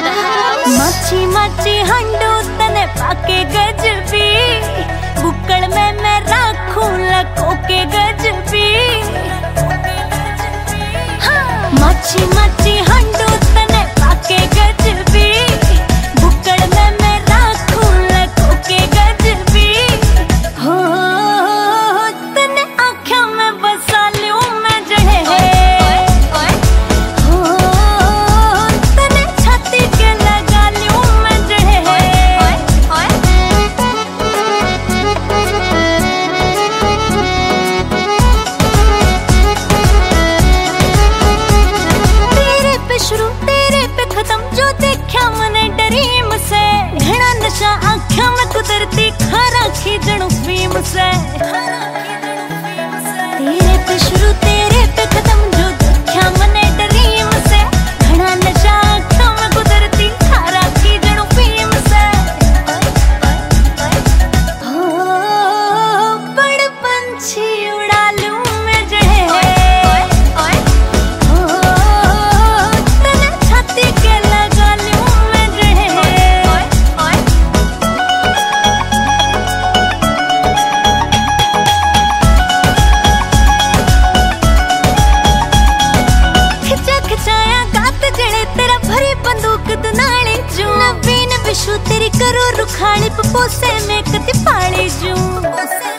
मच्छी मच्छी हंडो तने पाके गजबी में मैं लको के गजबी हाँ। मच्छी मच्छी पिशु तेरी करो रुखाली पपोसे में कति पाले जू।